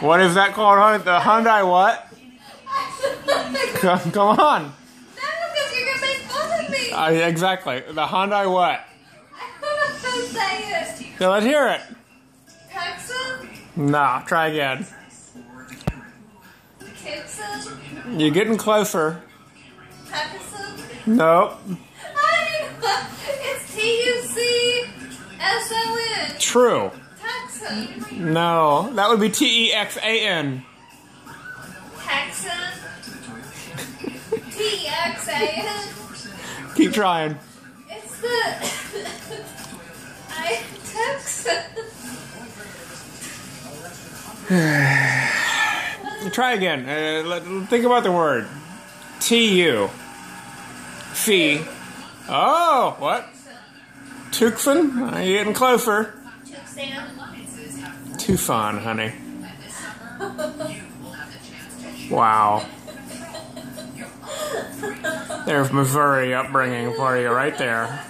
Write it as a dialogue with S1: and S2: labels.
S1: What is that called, honey? The Hyundai what? Come, come on.
S2: No, because you're gonna make fun of me.
S1: Uh, exactly. The Hyundai what?
S2: I don't know how to say it.
S1: So let's hear it.
S2: Texan?
S1: Nah, try again.
S2: Texan?
S1: You're getting closer.
S2: Texan?
S1: Nope.
S2: I It's T-U-C-S-O-N.
S1: True.
S2: Texan.
S1: No, that would be T E X A N.
S2: Texan. T-E-X-A-N.
S1: Keep trying.
S2: It's the... I... Texan.
S1: Try again. Uh, let- think about the word. T U. Fee. Oh, what? Uh, You're getting closer.
S2: Tucson.
S1: Too fun, honey. Wow. There's Missouri upbringing for you right there.